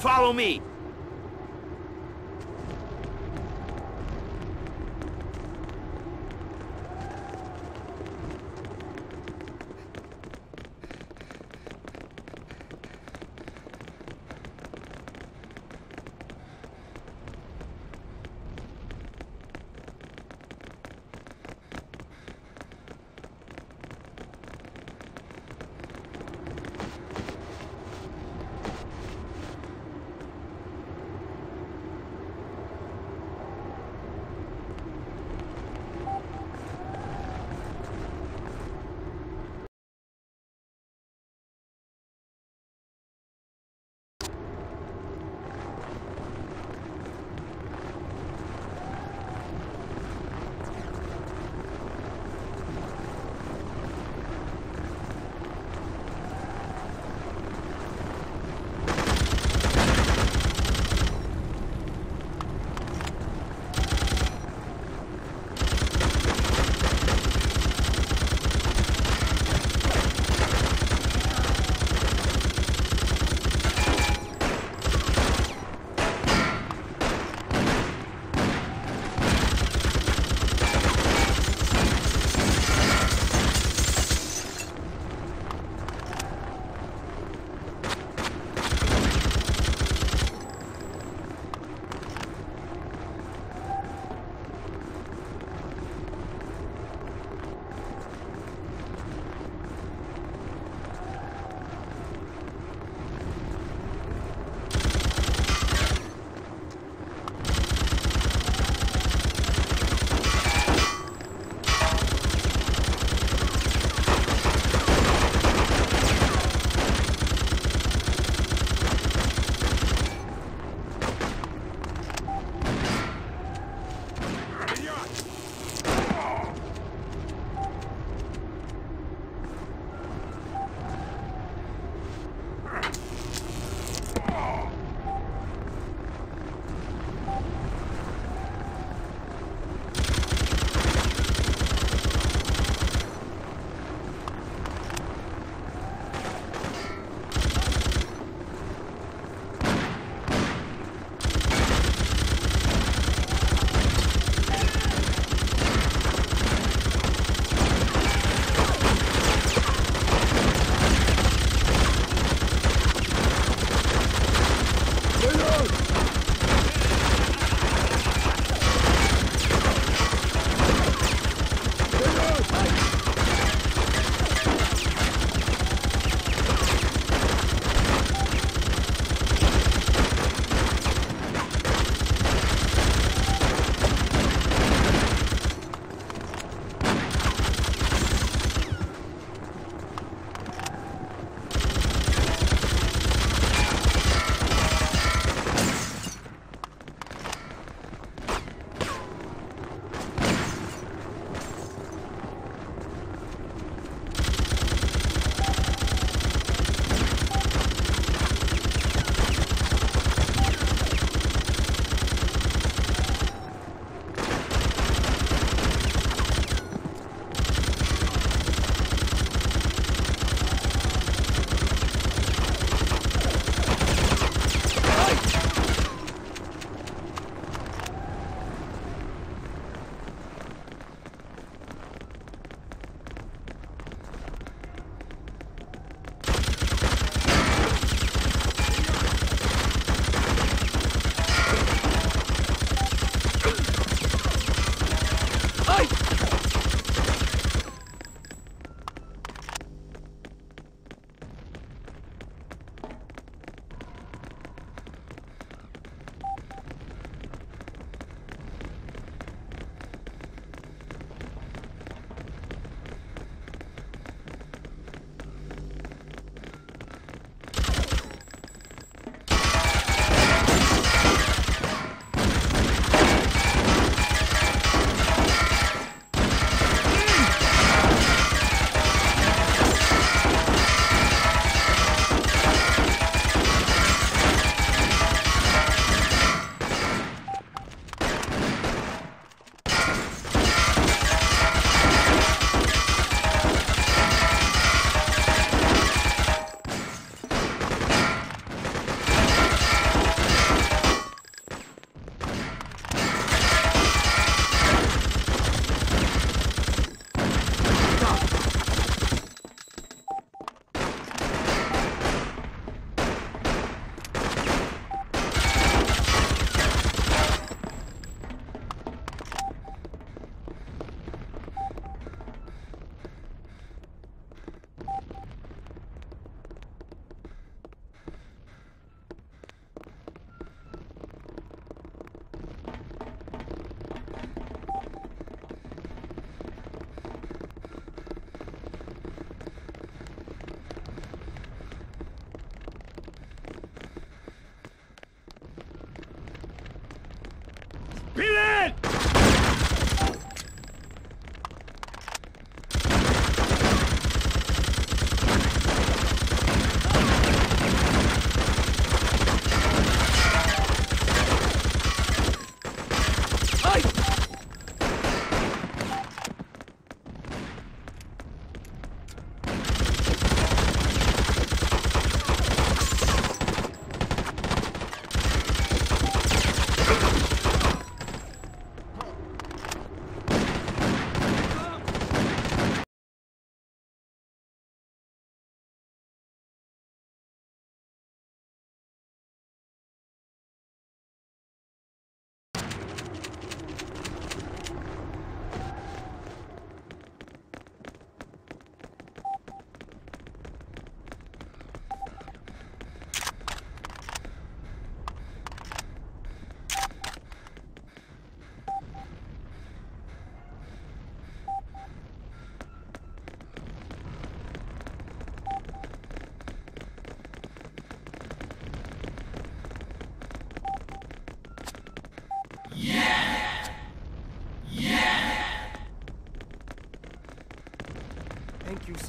Follow me.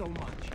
So much.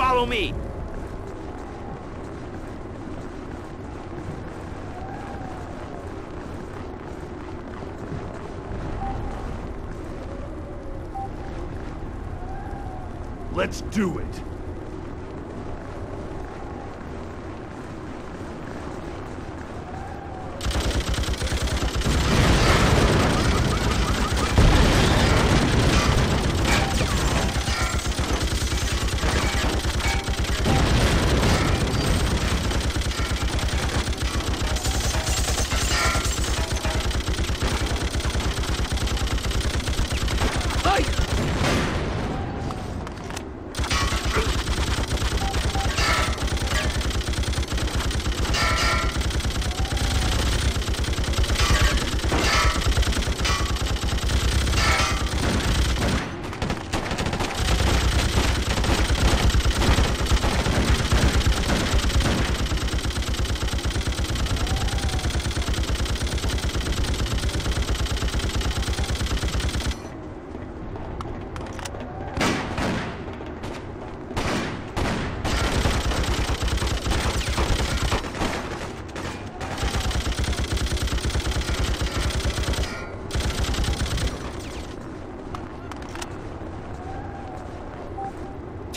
Follow me! Let's do it.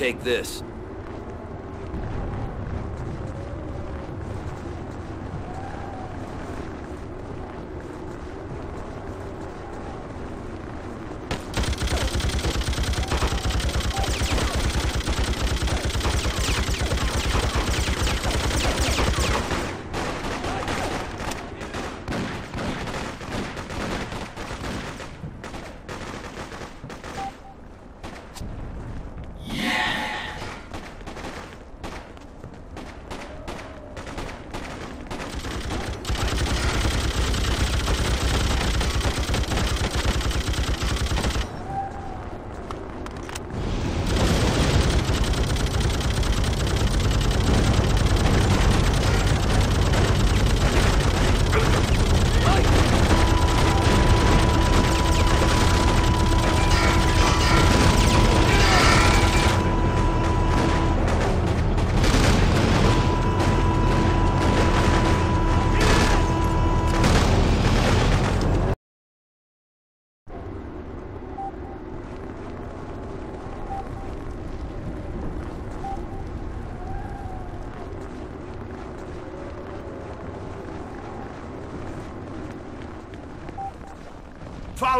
Take this.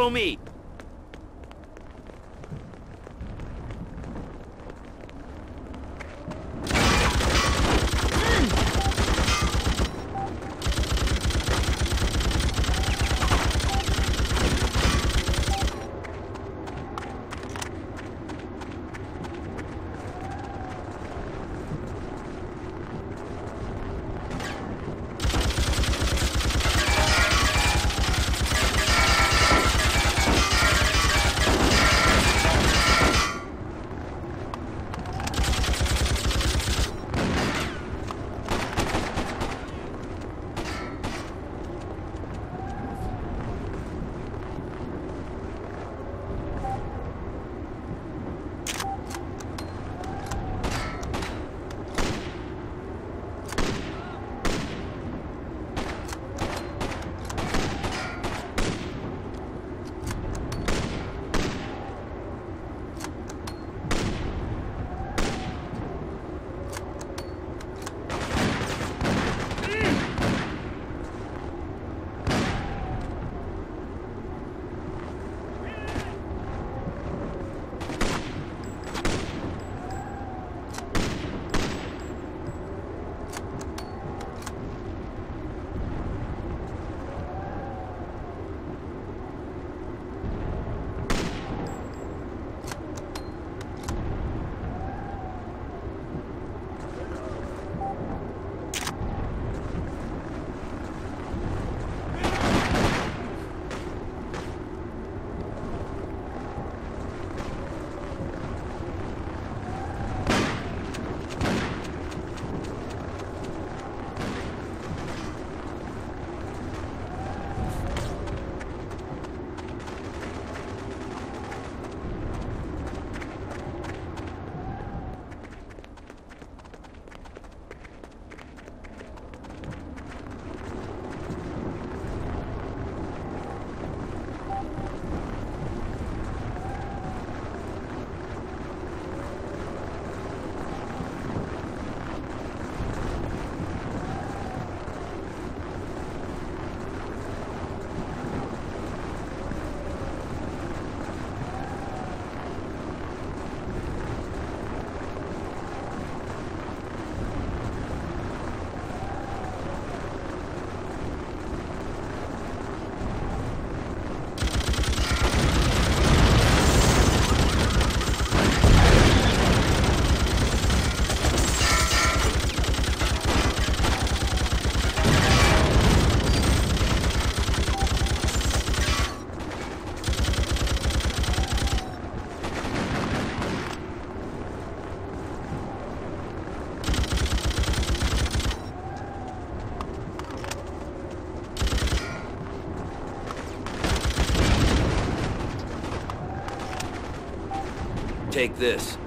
Follow me. Take this.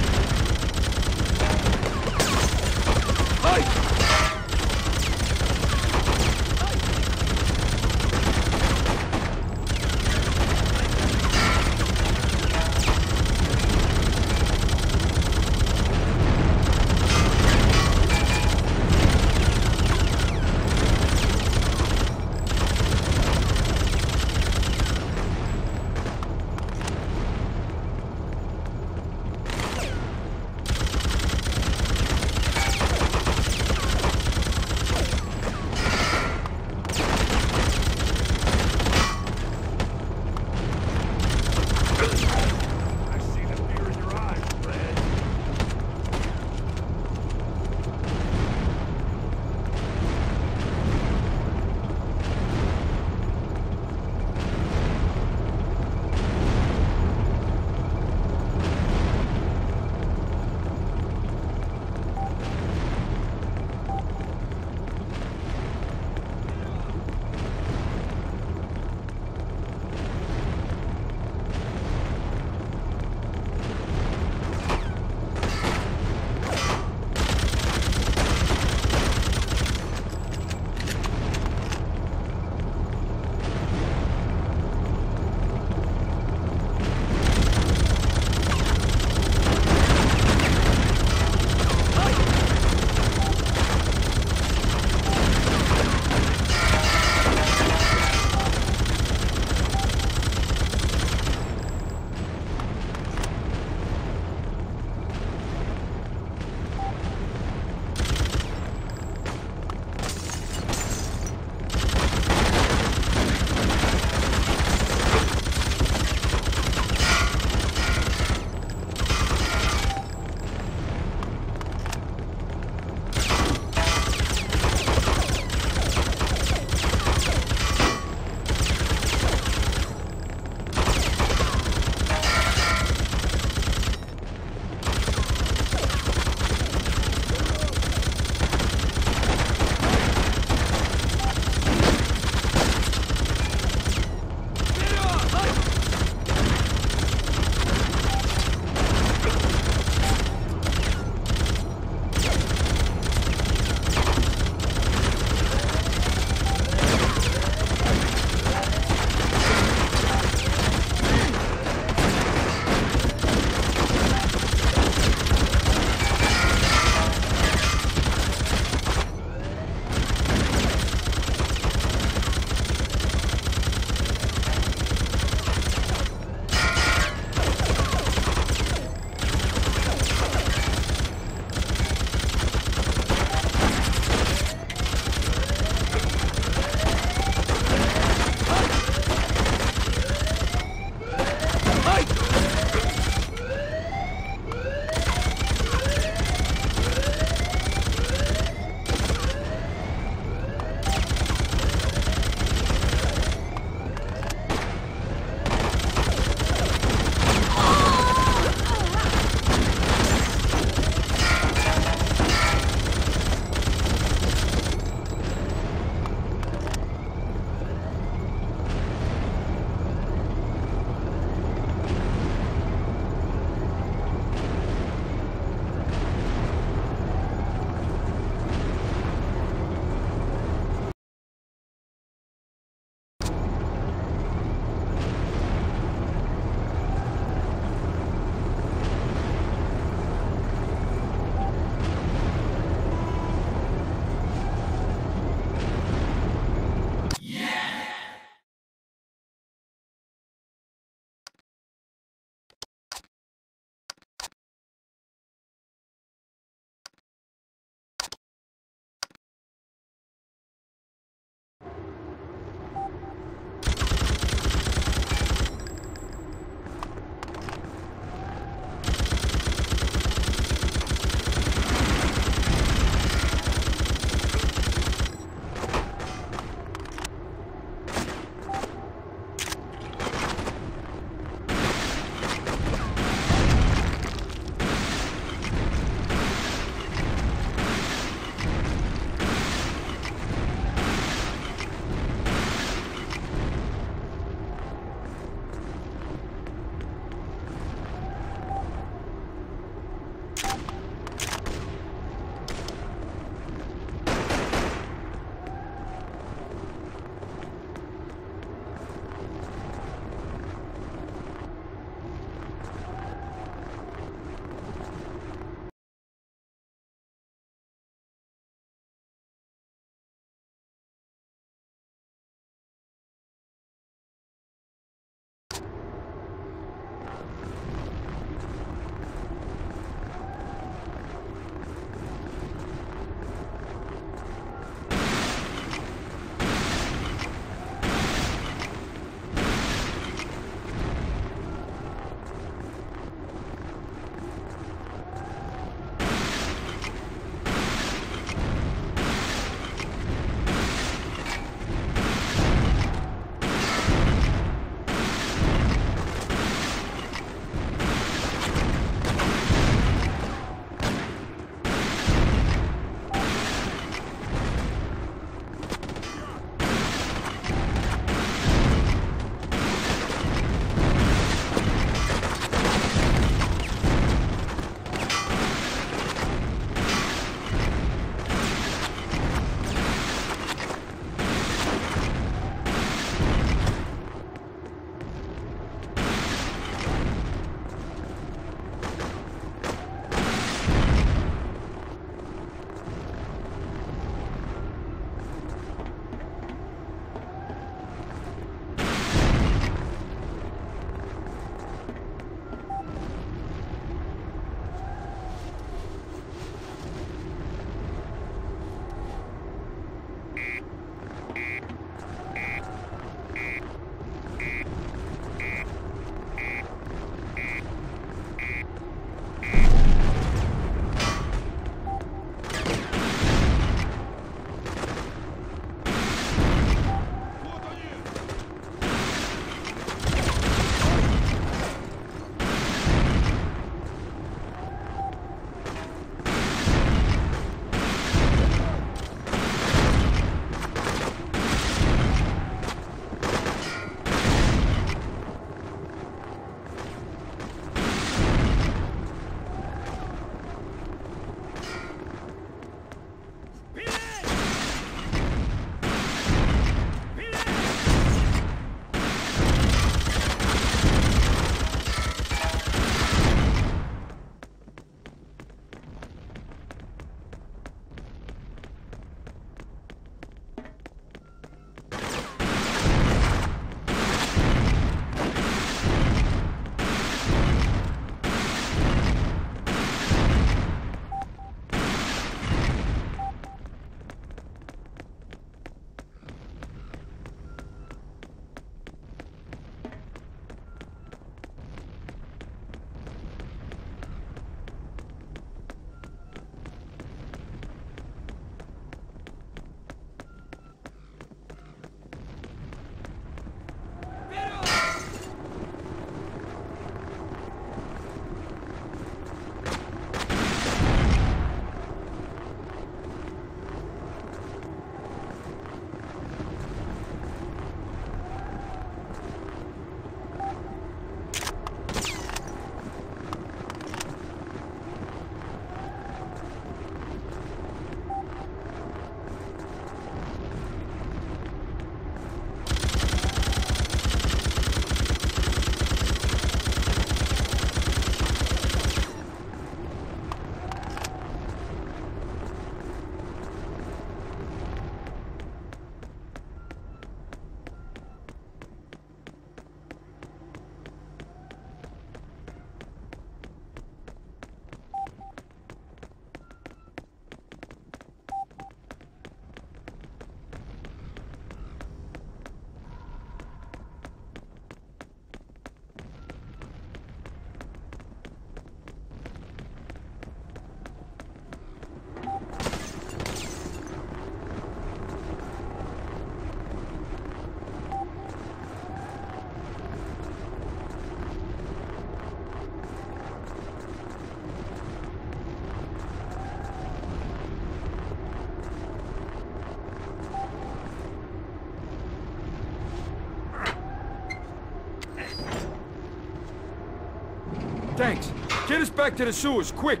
Get us back to the sewers, quick!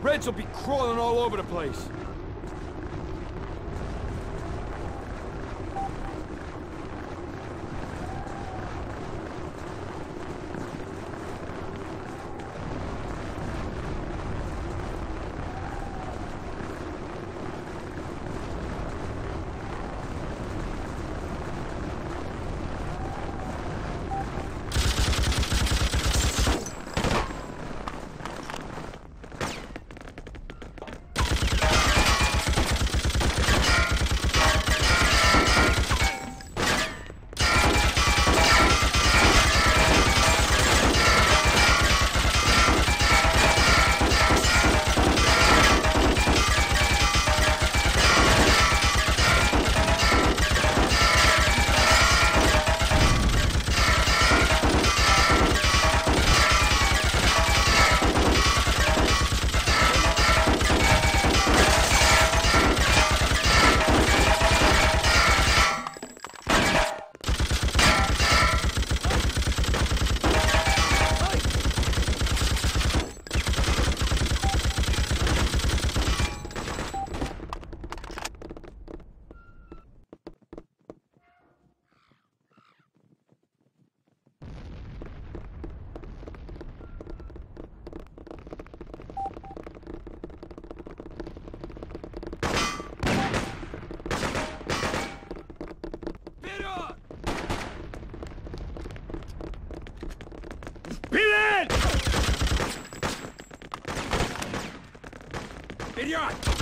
Reds will be crawling all over the place. Idiot!